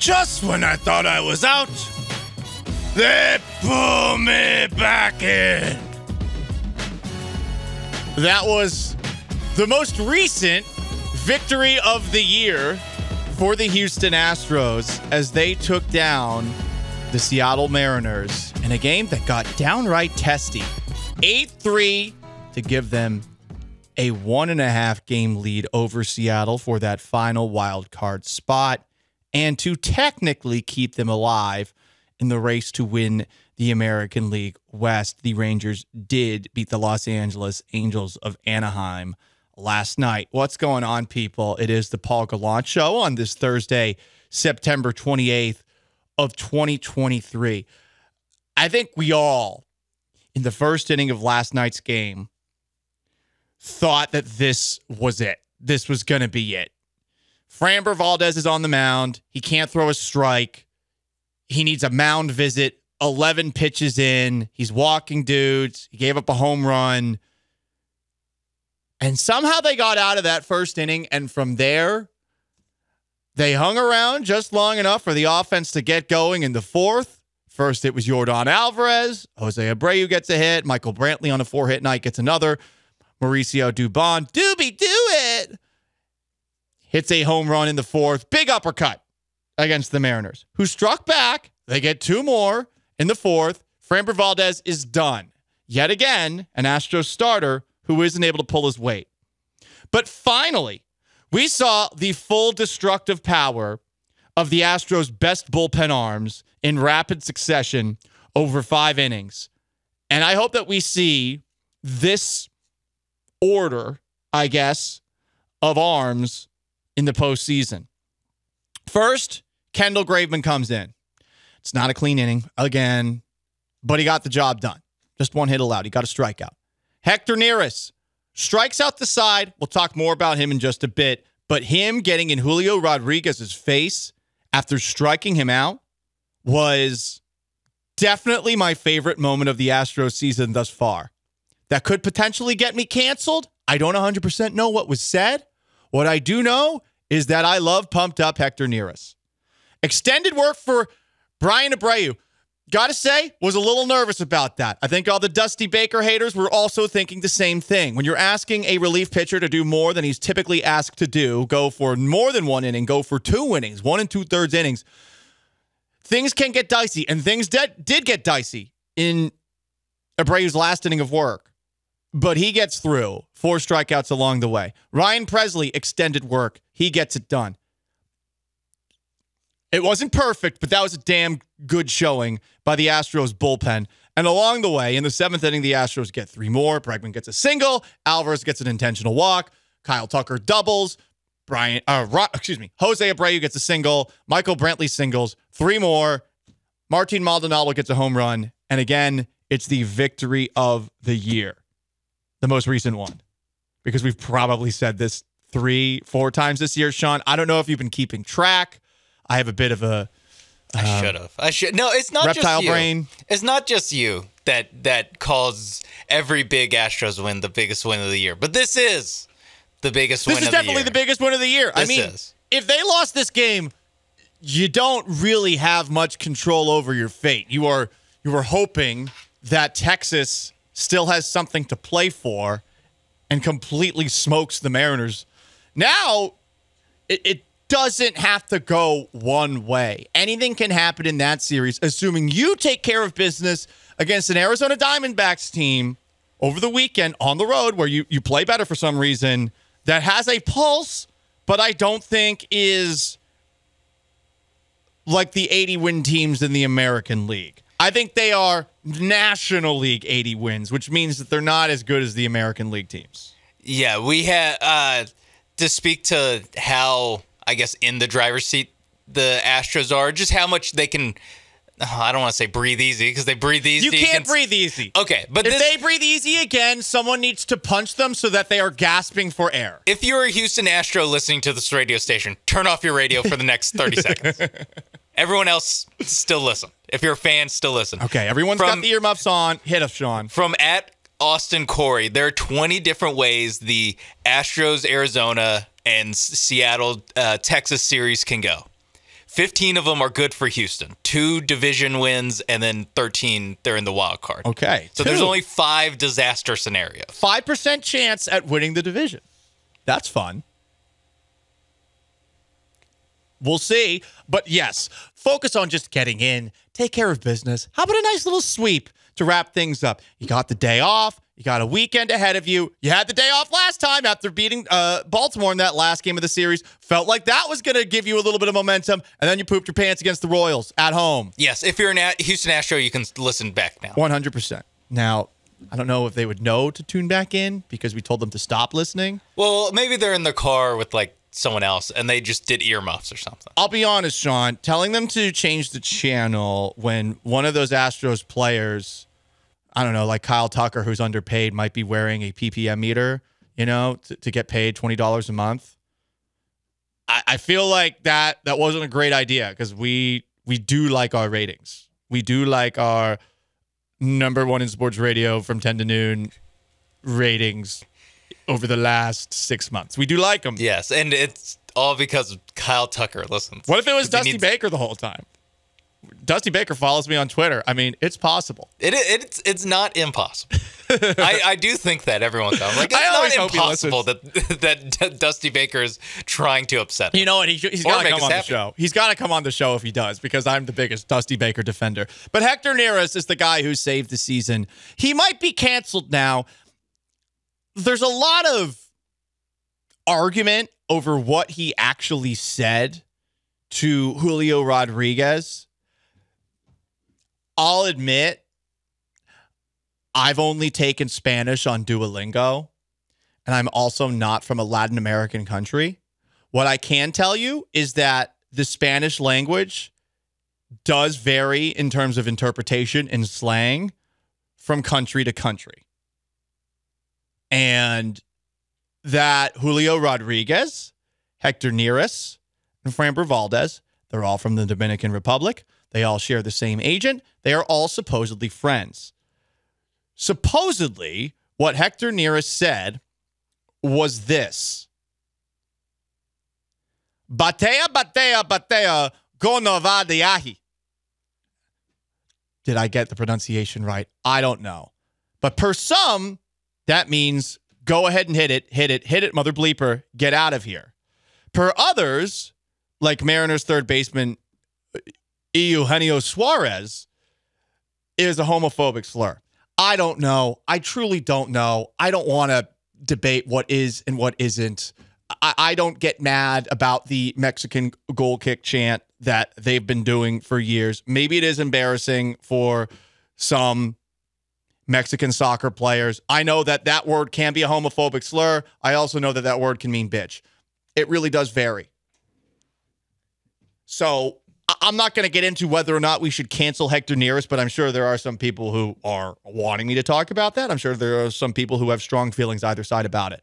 Just when I thought I was out, they pull me back in. That was the most recent victory of the year for the Houston Astros as they took down the Seattle Mariners in a game that got downright testy. 8 3 to give them a one and a half game lead over Seattle for that final wild card spot and to technically keep them alive in the race to win the American League West. The Rangers did beat the Los Angeles Angels of Anaheim last night. What's going on, people? It is the Paul Gallant Show on this Thursday, September 28th of 2023. I think we all, in the first inning of last night's game, thought that this was it. This was going to be it. Framber Valdez is on the mound. He can't throw a strike. He needs a mound visit. 11 pitches in. He's walking dudes. He gave up a home run. And somehow they got out of that first inning. And from there, they hung around just long enough for the offense to get going in the fourth. First, it was Yordan Alvarez. Jose Abreu gets a hit. Michael Brantley on a four hit night gets another. Mauricio Dubon, Doobie, do it. Hits a home run in the fourth. Big uppercut against the Mariners, who struck back. They get two more in the fourth. Framber Valdez is done. Yet again, an Astros starter who isn't able to pull his weight. But finally, we saw the full destructive power of the Astros' best bullpen arms in rapid succession over five innings. And I hope that we see this order, I guess, of arms in the postseason. First, Kendall Graveman comes in. It's not a clean inning again, but he got the job done. Just one hit allowed. He got a strikeout. Hector Neris strikes out the side. We'll talk more about him in just a bit. But him getting in Julio Rodriguez's face after striking him out was definitely my favorite moment of the Astros season thus far. That could potentially get me canceled. I don't 100% know what was said. What I do know is that I love pumped up Hector Neris. Extended work for Bryan Abreu. Gotta say, was a little nervous about that. I think all the Dusty Baker haters were also thinking the same thing. When you're asking a relief pitcher to do more than he's typically asked to do, go for more than one inning, go for two innings, one and two thirds innings, things can get dicey. And things did, did get dicey in Abreu's last inning of work. But he gets through four strikeouts along the way. Ryan Pressly, extended work. He gets it done. It wasn't perfect, but that was a damn good showing by the Astros bullpen. And along the way, in the seventh inning, the Astros get three more. Bregman gets a single. Alvarez gets an intentional walk. Kyle Tucker doubles. Bryan, uh, excuse me, Jose Abreu gets a single. Michael Brantley singles. Three more. Martin Maldonado gets a home run. And again, it's the victory of the year, the most recent one, because we've probably said this three, four times this year, Sean. I don't know if you've been keeping track. I have a bit of a I uh, should have. I should. No, it's not reptile just you. brain. It's not just you that that calls every big Astros win the biggest win of the year. But this is the biggest This win is of the definitely year. the, biggest win of the year. I mean, is. if they lost this game, you don't really have much control over your fate. You are you were hoping that Texas still has something to play for and completely smokes the Mariners. Now, it, it doesn't have to go one way. Anything can happen in that series, assuming you take care of business against an Arizona Diamondbacks team over the weekend on the road where you, you play better for some reason that has a pulse, but I don't think is like the 80 win teams in the American League. I think they are National League 80 wins, which means that they're not as good as the American League teams. Yeah, we had uh, to speak to how I guess in the driver's seat the Astros are, just how much they can. oh, I don't want to say breathe easy because they breathe easy. You can't against- breathe easy. Okay, but If this, they breathe easy again, someone needs to punch them so that they are gasping for air. if you're a Houston Astro listening to this radio station, turn off your radio for the next 30 seconds. Everyone else, still listen. If you're a fan, still listen. Okay, everyone's From- got the earmuffs on. Hit us, Sean. From at Austin Corey, there are 20 different ways the Astros, Arizona, and Seattle, uh, Texas series can go. 15 of them are good for Houston. Two division wins, and then 13 they're in the wild card. Okay. So there's only five disaster scenarios. 5% chance at winning the division. That's fun. We'll see. But yes, focus on just getting in, take care of business. How about a nice little sweep to wrap things up? You got the day off. You got a weekend ahead of you. You had the day off last time after beating uh, Baltimore in that last game of the series. Felt like that was going to give you a little bit of momentum, and then you pooped your pants against the Royals at home. Yes, if you're an Houston Astro, you can listen back now. 100%. Now, I don't know if they would know to tune back in because we told them to stop listening. Well, maybe they're in the car with like someone else and they just did earmuffs or something. I'll be honest, Sean, telling them to change the channel when one of those Astros players, I don't know, like Kyle Tucker, who's underpaid, might be wearing a PPM meter, you know, to, to get paid $20 a month. I, I feel like that that wasn't a great idea because we we do like our ratings. We do like our number one in sports radio from 10 to noon ratings over the last six months. We do like them. Yes, and it's all because Kyle Tucker listens. What if it was Dusty needs- Baker the whole time? Dusty Baker follows me on Twitter. I mean, it's possible. It, it's it's not impossible. I, I do think that every once in a while. Like, it's not impossible that that Dusty Baker is trying to upset. Me. You know what? He, he's got to come on happy. the show. He's got to come on the show if he does, because I'm the biggest Dusty Baker defender. But Hector Neris is the guy who saved the season. He might be canceled now. There's a lot of argument over what he actually said to Julio Rodriguez I'll admit, I've only taken Spanish on Duolingo, and I'm also not from a Latin American country. What I can tell you is that the Spanish language does vary in terms of interpretation and slang from country to country. And that Julio Rodriguez, Hector Neris, and Framber Valdez, they're all from the Dominican Republic. They all share the same agent. They are all supposedly friends. Supposedly, what Hector Neris said was this Batea, batea, batea, gonovadiahi. Did I get the pronunciation right? I don't know. But per some, that means go ahead and hit it, hit it, hit it, mother bleeper, get out of here. Per others, like Mariners third baseman uh, Eugenio Suarez is a homophobic slur. I don't know. I truly don't know. I don't want to debate what is and what isn't. I, I don't get mad about the Mexican goal kick chant that they've been doing for years. Maybe it is embarrassing for some Mexican soccer players. I know that that word can be a homophobic slur. I also know that that word can mean bitch. It really does vary. So I'm not going to get into whether or not we should cancel Hector Neris, but I'm sure there are some people who are wanting me to talk about that. I'm sure there are some people who have strong feelings either side about it.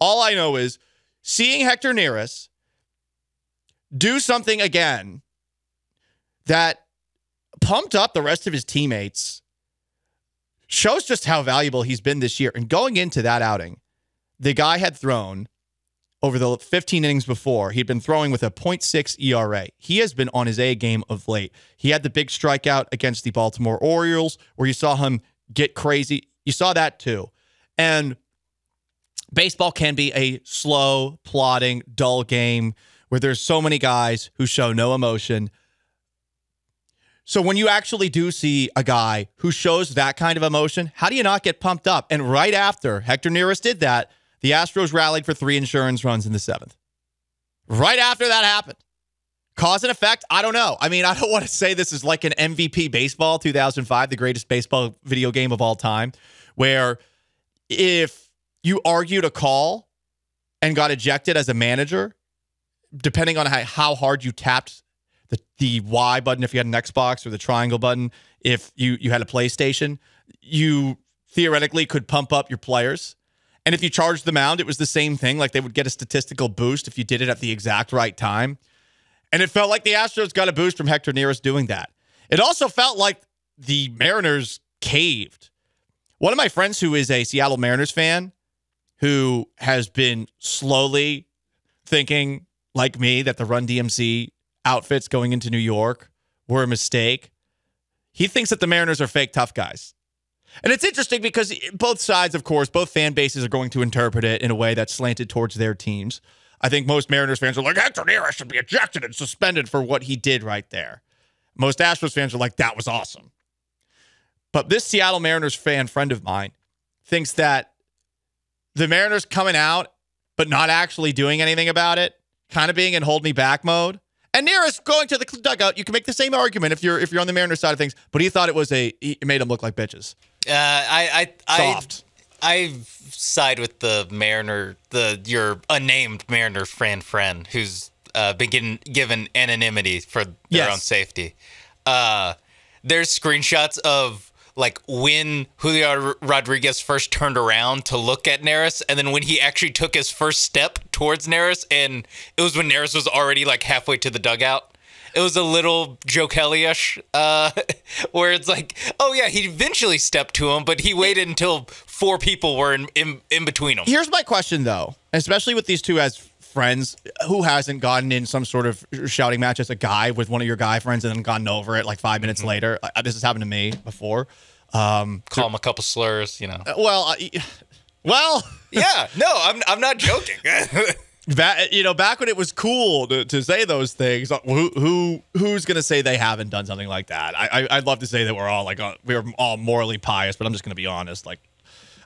All I know is seeing Hector Neris do something again that pumped up the rest of his teammates shows just how valuable he's been this year. And going into that outing, the guy had thrown over the 15 innings before, he'd been throwing with a 0.6 ERA. He has been on his A game of late. He had the big strikeout against the Baltimore Orioles where you saw him get crazy. You saw that too. And baseball can be a slow, plodding, dull game where there's so many guys who show no emotion. So when you actually do see a guy who shows that kind of emotion, how do you not get pumped up? And right after Hector Neris did that, the Astros rallied for three insurance runs in the seventh. Right after that happened. Cause and effect? I don't know. I mean, I don't want to say this is like an MVP baseball 2005, the greatest baseball video game of all time, where if you argued a call and got ejected as a manager, depending on how, how hard you tapped the, Y button, if you had an Xbox, or the triangle button, if you, you had a PlayStation, you theoretically could pump up your players and if you charged the mound, it was the same thing. Like they would get a statistical boost if you did it at the exact right time. And it felt like the Astros got a boost from Hector Neris doing that. It also felt like the Mariners caved. One of my friends who is a Seattle Mariners fan, who has been slowly thinking like me that the Run DMC outfits going into New York were a mistake. He thinks that the Mariners are fake tough guys. And it's interesting because both sides, of course, both fan bases are going to interpret it in a way that's slanted towards their teams. I think most Mariners fans are like, Hector Neris should be ejected and suspended for what he did right there. Most Astros fans are like, that was awesome. But this Seattle Mariners fan friend of mine thinks that the Mariners coming out, but not actually doing anything about it, kind of being in hold me back mode. And Neris going to the dugout, you can make the same argument if you're if you're on the Mariners side of things, but he thought it was a he made him look like bitches. Uh, I I Soft. I I side with the Mariner, the your unnamed Mariner friend friend who's uh, been given, given anonymity for their Yes. own safety. Uh, there's screenshots of like when Julio Rodriguez first turned around to look at Neris, and then when he actually took his first step towards Neris, and it was when Neris was already like halfway to the dugout. It was a little Joe Kelly-ish, uh, where it's like, oh yeah, he eventually stepped to him, but he waited until four people were in in, in between him. Here's my question though, especially with these two as friends, who hasn't gotten in some sort of shouting match as a guy with one of your guy friends and then gotten over it like 5 minutes later? Uh, This has happened to me before. Um, Call him a couple slurs, you know. well, I, well, yeah, no, I'm I'm not joking. Back, you know, back when it was cool to, to say those things, uh, who who who's gonna say they haven't done something like that? I, I I'd love to say that we're all like uh, we're all morally pious, but I'm just gonna be honest. Like,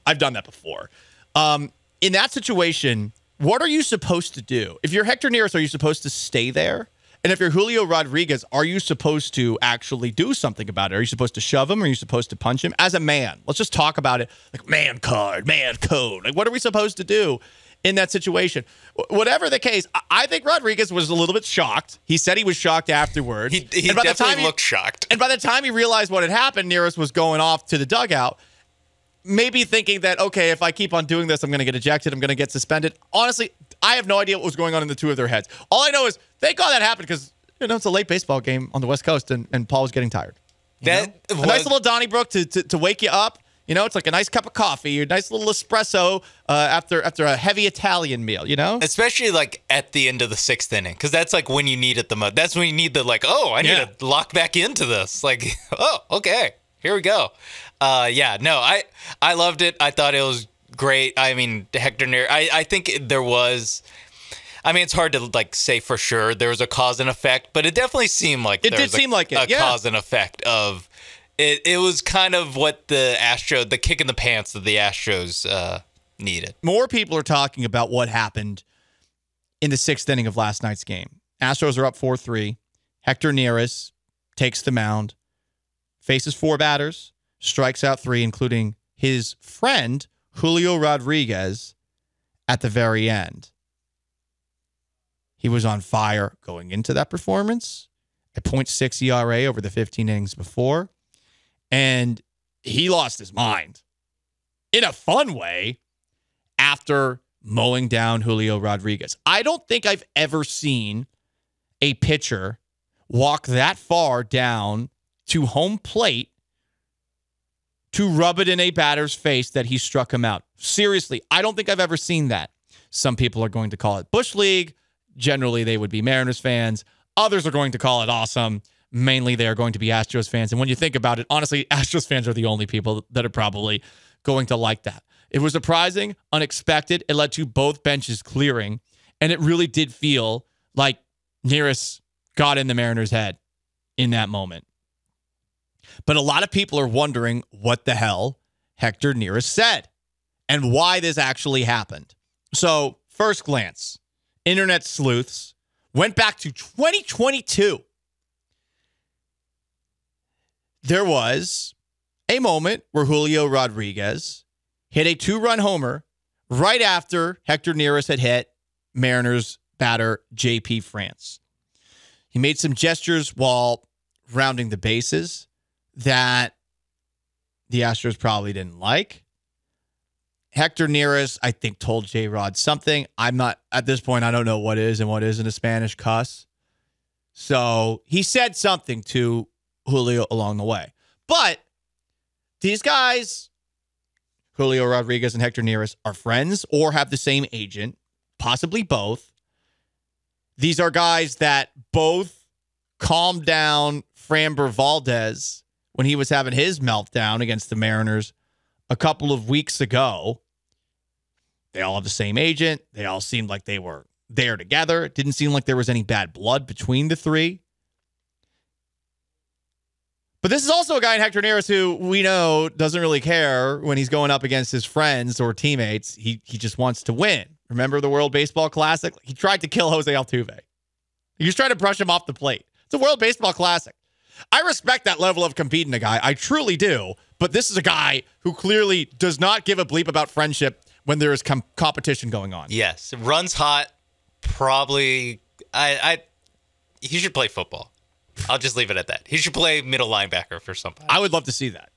I've done that before. Um, in that situation, what are you supposed to do? If you're Hector Neris, are you supposed to stay there? And if you're Julio Rodriguez, are you supposed to actually do something about it? Are you supposed to shove him? Or are you supposed to punch him? As a man, let's just talk about it. Like man card, man code. Like what are we supposed to do in that situation? Wh- Whatever the case, I- think Rodriguez was a little bit shocked. He said he was shocked afterwards. he he And by the definitely time he- looked shocked. and by the time he realized what had happened, Neris was going off to the dugout, maybe thinking that, okay, if I keep on doing this, I'm going to get ejected. I'm going to get suspended. Honestly, I have no idea what was going on in the two of their heads. All I know is thank God that happened because, you know, it's a late baseball game on the West Coast and, and Paul was getting tired. That was- a nice little Donnybrook to, to, to wake you up. You know, it's like a nice cup of coffee, a nice little espresso uh, after after a heavy Italian meal. You know, Especially like at the end of the sixth inning, because that's like when you need it the most. That's when you need the like, oh, I need Yeah. to lock back into this. Like, oh, okay, here we go. Uh, yeah, no, I I loved it. I thought it was great. I mean, Hector Neer. I I think there was. I mean, it's hard to like say for sure there was a cause and effect, but it definitely seemed like It there did was a, seem like it, a yeah. cause and effect of. It, it was kind of what the Astro, the kick in the pants that the Astros uh, needed. more people are talking about what happened in the sixth inning of last night's game. Astros are up 4 3. Hector Neris takes the mound, faces four batters, strikes out three, including his friend, Julio Rodriguez, at the very end. He was on fire going into that performance, a 0.6 ERA over the 15 innings before, and he lost his mind in a fun way after mowing down Julio Rodriguez. I don't think I've ever seen a pitcher walk that far down to home plate to rub it in a batter's face that he struck him out. Seriously, I don't think I've ever seen that. Some people are going to call it Bush League. Generally, they would be Mariners fans. Others are going to call it awesome. Mainly, they are going to be Astros fans. And when you think about it, honestly, Astros fans are the only people that are probably going to like that. It was surprising, unexpected. It led to both benches clearing. And it really did feel like Neris got in the Mariners' head in that moment. But a lot of people are wondering what the hell Hector Neris said and why this actually happened. So, first glance, internet sleuths went back to 2022. There was a moment where Julio Rodriguez hit a two run homer right after Hector Neris had hit Mariners batter JP France. He made some gestures while rounding the bases that the Astros probably didn't like. Hector Neris, I think, told J Rod something. I'm not, at this point, I don't know what is and what isn't a Spanish cuss. So he said something to Julio along the way. But these guys, Julio Rodriguez and Hector Neris, are friends or have the same agent, possibly both. These are guys that both calmed down Framber Valdez when he was having his meltdown against the Mariners a couple of weeks ago. They all have the same agent. They all seemed like they were there together. It didn't seem like there was any bad blood between the three. But this is also a guy in Hector Neris who we know doesn't really care when he's going up against his friends or teammates. He he just wants to win. Remember the World Baseball Classic? He tried to kill Jose Altuve. He was trying to brush him off the plate. It's a World Baseball Classic. I respect that level of competing a guy. I truly do. But this is a guy who clearly does not give a bleep about friendship when there is com- competition going on. Yes, runs hot. Probably, I, I, he should play football. I'll just leave it at that. He should play middle linebacker for somebody. I would love to see that.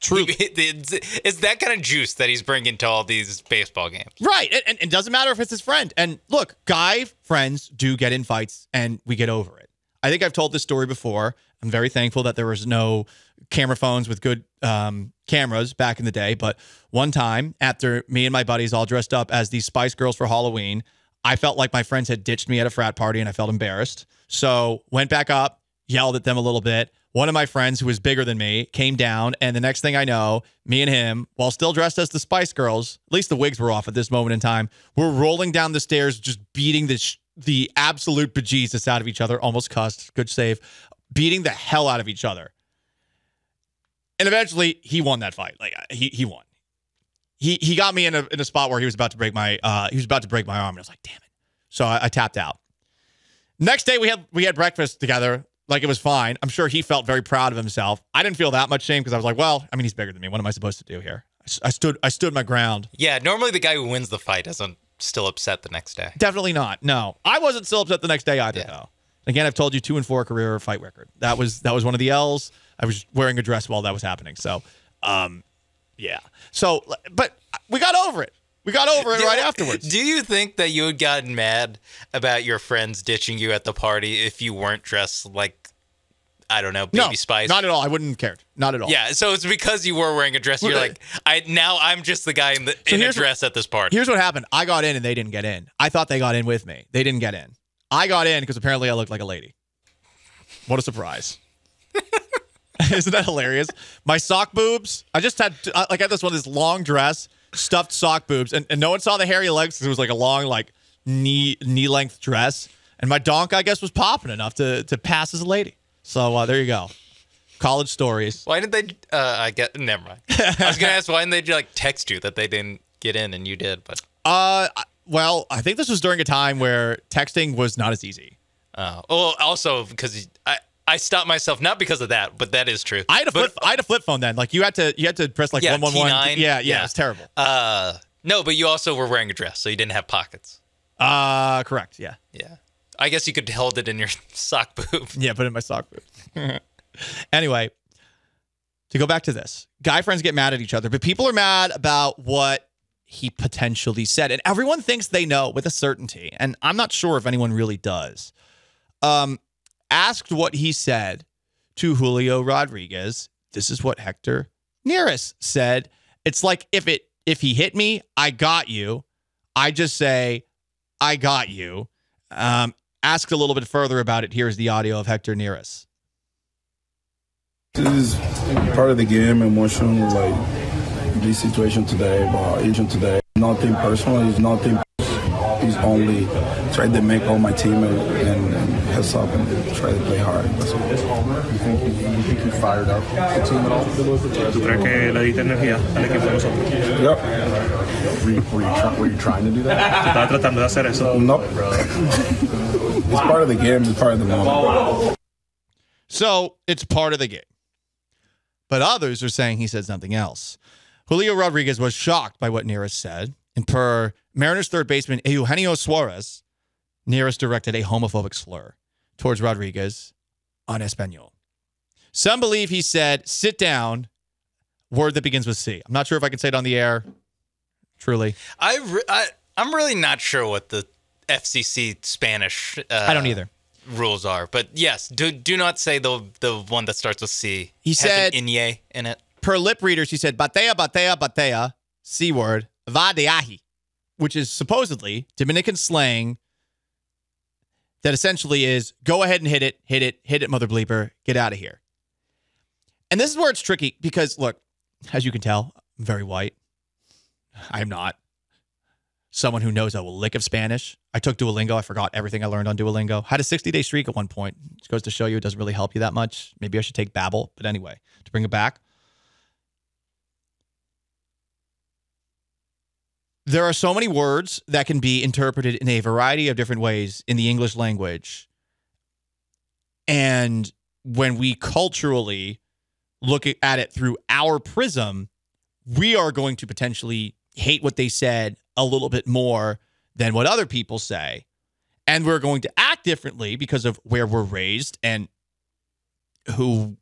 Truly. it's, it's that kind of juice that he's bringing to all these baseball games. Right. And, and it doesn't matter if it's his friend. And look, guy friends do get in fights and we get over it. I think I've told this story before. I'm very thankful that there was no camera phones with good um, cameras back in the day. But one time, after me and my buddies all dressed up as these Spice Girls for Halloween, I felt like my friends had ditched me at a frat party and I felt embarrassed. So went back up, yelled at them a little bit. One of my friends, who was bigger than me, came down, and the next thing I know, me and him, while still dressed as the Spice Girls, at least the wigs were off at this moment in time, we're rolling down the stairs, just beating the the absolute bejesus out of each other. Almost cussed, good save, beating the hell out of each other. And eventually, he won that fight. Like he he won. He he got me in a in a spot where he was about to break my uh he was about to break my arm, and I was like, damn it. So I, I tapped out. Next day we had we had breakfast together like it was fine. I'm sure he felt very proud of himself. I didn't feel that much shame because I was like, well, I mean, he's bigger than me. What am I supposed to do here? I, I stood, I stood my ground. Yeah, normally the guy who wins the fight isn't still upset the next day. Definitely not. No, I wasn't still upset the next day either. Yeah. Though. Again, I've told you two and four career fight record. That was that was one of the L's. I was wearing a dress while that was happening. So, um, yeah. So, but we got over it. We got over it right afterwards. Do you think that you had gotten mad about your friends ditching you at the party if you weren't dressed like I don't know, baby no, spice. Not at all. I wouldn't have cared. Not at all. Yeah. So it's because you were wearing a dress. You're like, I now I'm just the guy in the so in a dress what, at this party. Here's what happened. I got in and they didn't get in. I thought they got in with me. They didn't get in. I got in because apparently I looked like a lady. What a surprise. Isn't that hilarious? My sock boobs. I just had like I had this one this long dress, stuffed sock boobs, and, and no one saw the hairy legs because it was like a long like knee knee length dress. And my donk, I guess, was popping enough to to pass as a lady. So uh, there you go. College stories. Why did they? Uh, I get. Never mind. I was gonna ask why didn't they like text you that they didn't get in and you did, but. Uh, well, I think this was during a time where texting was not as easy. Oh, well, also because I. I stopped myself not because of that, but that is true. I had a flip. But, I had a flip phone then. Like you had to, you had to press like one one one. Yeah, yeah, yeah, it's terrible. Uh, no, but you also were wearing a dress, so you didn't have pockets. Uh, correct. Yeah. Yeah. I guess you could hold it in your sock boob. Yeah, put it in my sock boob. anyway, to go back to this, guy friends get mad at each other, but people are mad about what he potentially said, and everyone thinks they know with a certainty, and I'm not sure if anyone really does. Um, asked what he said to Julio Rodriguez. This is what Hector Neris said. It's like if it if he hit me, I got you. I just say, I got you. Um, asked a little bit further about it. Here's the audio of Hector Neris. This is part of the game, emotion, like this situation today, but even today, nothing personal. It's nothing. It's only try to make all my team and, and, and heads up and try to play hard. That's. You think you, you think you fired up the team at all? ¿Tú crees que le diste energía al equipo de nosotros? Yep. Were you, were you, try, were you trying to do that? ¿Estaba tratando de hacer eso? Nope. it's part of the game. It's part of the moment. So it's part of the game. But others are saying he said something else. Julio Rodriguez was shocked by what Neris said. And per Mariners third baseman Eugenio Suarez, Neris directed a homophobic slur towards Rodriguez on Espanol. Some believe he said, sit down, word that begins with C. I'm not sure if I can say it on the air. Truly. I, re- I, I'm really not sure what the FCC Spanish. Uh, I don't either. Rules are, but yes, do do not say the the one that starts with C. He said "inye" in it. Per lip readers, he said "batea, batea, batea," c word, va de ahi, which is supposedly Dominican slang that essentially is go ahead and hit it, hit it, hit it, mother bleeper, get out of here. And this is where it's tricky because, look, as you can tell, I'm very white. I'm not someone who knows a lick of Spanish. I took Duolingo. I forgot everything I learned on Duolingo. Had a 60 day streak at one point. It goes to show you it doesn't really help you that much. Maybe I should take Babbel. But anyway, to bring it back, there are so many words that can be interpreted in a variety of different ways in the English language. And when we culturally look at it through our prism, we are going to potentially hate what they said a little bit more than what other people say. And we're going to act differently because of where we're raised and who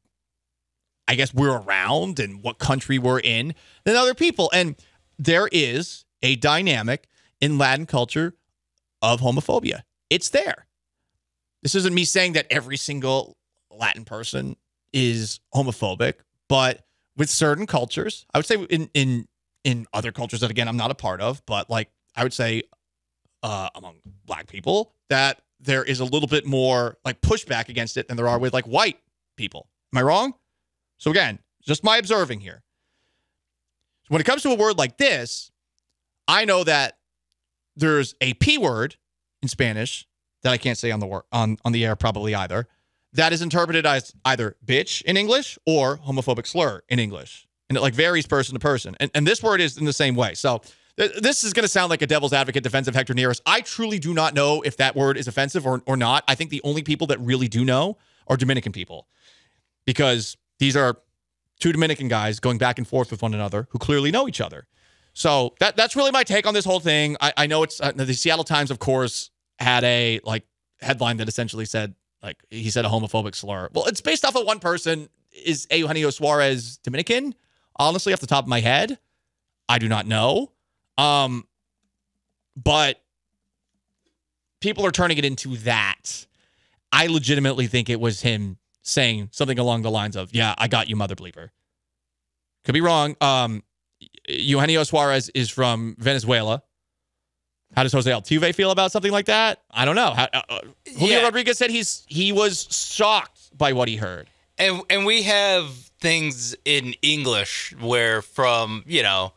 I guess we're around and what country we're in than other people. And there is a dynamic in Latin culture of homophobia. It's there. This isn't me saying that every single Latin person is homophobic, but with certain cultures, I would say in in in other cultures that again I'm not a part of, but like I would say uh, among black people that there is a little bit more like pushback against it than there are with like white people. Am I wrong? So again, just my observing here. So when it comes to a word like this, I know that there's a p word in Spanish that I can't say on the on on the air probably either. That is interpreted as either bitch in English or homophobic slur in English and it like varies person to person. And, and this word is in the same way. So th- this is going to sound like a devil's advocate defense of Hector Neris. I truly do not know if that word is offensive or, or not. I think the only people that really do know are Dominican people because these are two Dominican guys going back and forth with one another who clearly know each other. So that that's really my take on this whole thing. I, I know it's uh, the Seattle Times, of course, had a like headline that essentially said like he said a homophobic slur. Well, it's based off of one person. Is Eugenio Suarez Dominican? Honestly, off the top of my head, I do not know. Um, but people are turning it into that. I legitimately think it was him saying something along the lines of, "Yeah, I got you, mother bleeper." Could be wrong. Um, Eugenio Suarez is from Venezuela. How does Jose Altuve feel about something like that? I don't know. How, uh, uh, Julio Yeah. Rodriguez said he's he was shocked by what he heard. And and we have things in English where from, you know,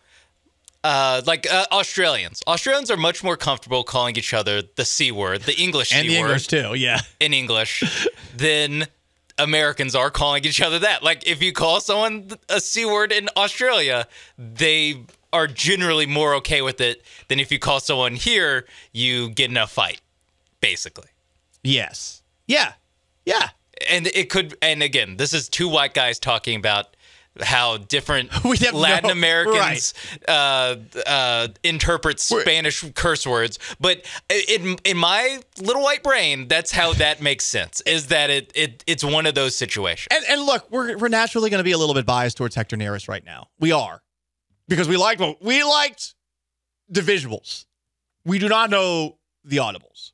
uh, like uh, Australians. Australians are much more comfortable calling each other the C word, the English and C word too. Yeah. in English than Americans are calling each other that. Like if you call someone a C word in Australia, they are generally more okay with it than if you call someone here, you get in a fight, basically. Yes. Yeah. Yeah. and it could and again this is two white guys talking about how different latin no- americans uh, uh, interpret spanish curse words but in in my little white brain that's how that makes sense is that it, it it's one of those situations And and look, we're we're naturally going to be a little bit biased towards Hector Neris right now. We are because we liked we liked the visuals. We do not know the audibles.